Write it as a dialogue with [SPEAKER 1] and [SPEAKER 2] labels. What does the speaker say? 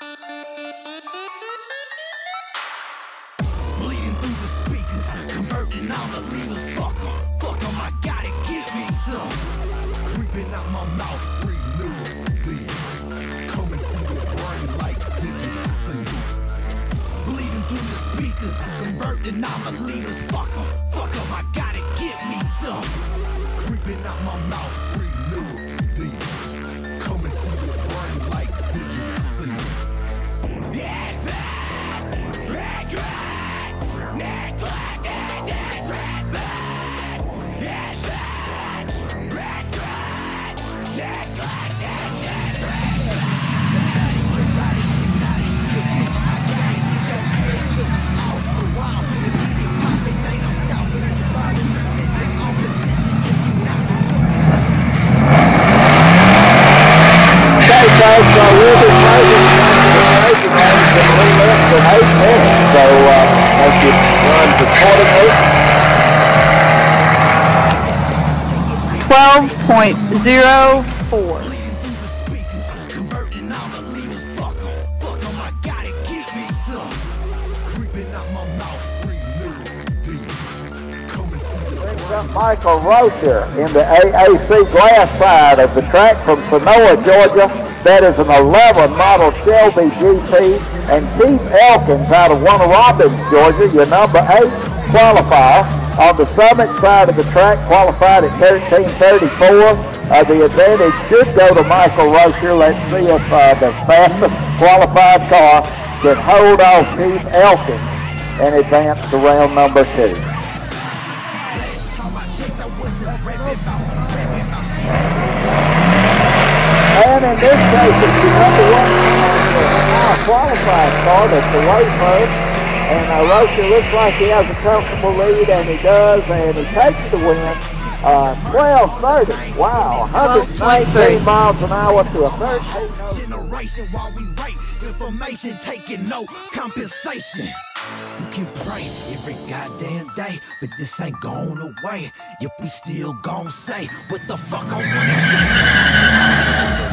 [SPEAKER 1] Bleeding through the speakers, converting all the leaders. Fuck 'em, fuck 'em, I gotta get me some. Creeping out my mouth, free new demons. Coming to your brain like digital. Bleeding through the speakers, converting all the leaders. Fuck 'em, fuck 'em, I gotta get me some. Creeping out my mouth, free new demons. Mouth, free new demons. Coming to your
[SPEAKER 2] Brings up Michael Roesch in the AAC glass side of the track from Senoia, Georgia. That is an 11 model Shelby GT. And Keith Elkins out of Warner Robins, Georgia, your number eight qualifier. On the summit side of the track, qualified at 1334. Uh, the advantage should go to Michael Roesch. Let's see if uh, the fastest qualified car can hold off Keith Elkins and advance to round number two. And in this case, it's the number one now qualified car that's the late first. And uh, Roesch looks like he has a comfortable lead, and he does, and he takes the win. Uh, 12.30. Wow, 119 miles an hour to a 13.
[SPEAKER 1] generation while we write information taking no compensation. You can pray every goddamn day, but this ain't going away. If we still gon' say what the fuck I wanna say.